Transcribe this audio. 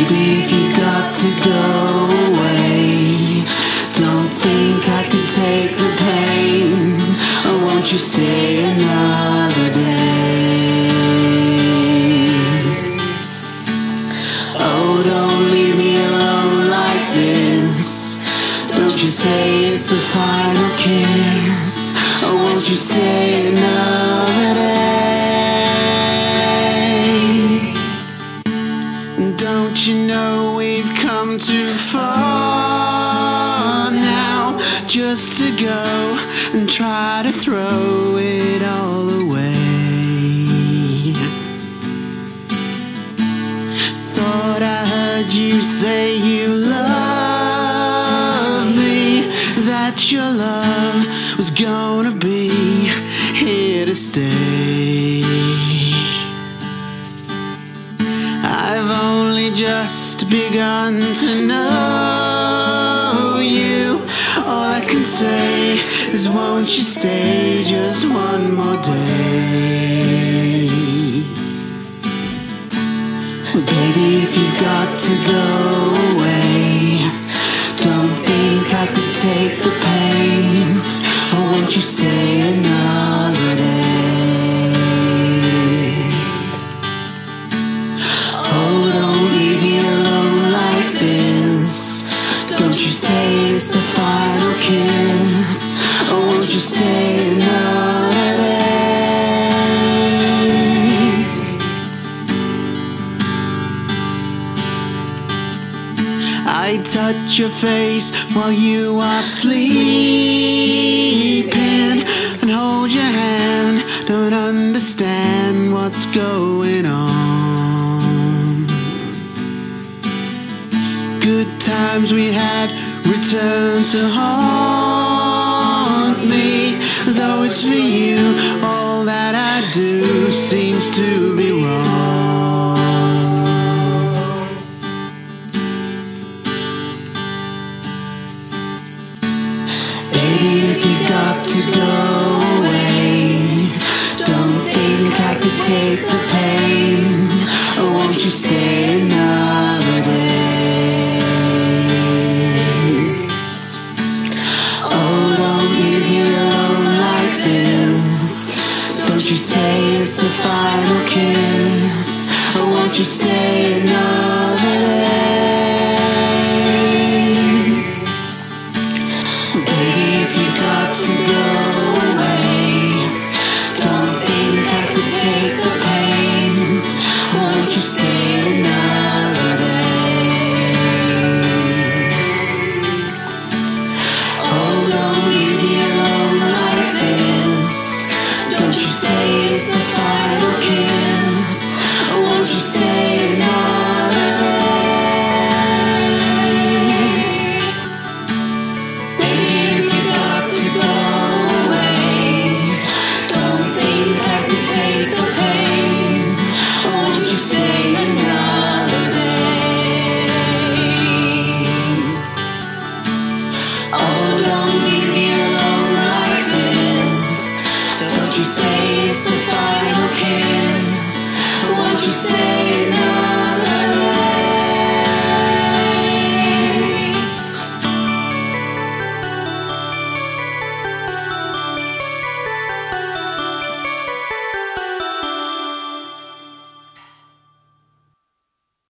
Baby, if you got to go away, don't think I can take the pain. Or won't you stay another day? Oh, don't leave me alone like this. Don't you say it's a final kiss. Or won't you stay another day? Don't you know we've come too far now just to go and try to throw it all away? Thought I heard you say you love me, that your love was gonna be here to stay. Only just begun to know you. All I can say is, won't you stay just one more day? Baby, if you've got to go away, don't think I could take the pain. Or won't you stay it's the final kiss. Or won't you stay another day? I touch your face while you are sleeping and hold your hand. Don't understand what's going on. Good times we had return to haunt me. Though it's for you, all that I do seems to be wrong. Baby, if you've got to go away, don't think I could take the you say it's the final kiss. Or won't you stay another day? Leave me alone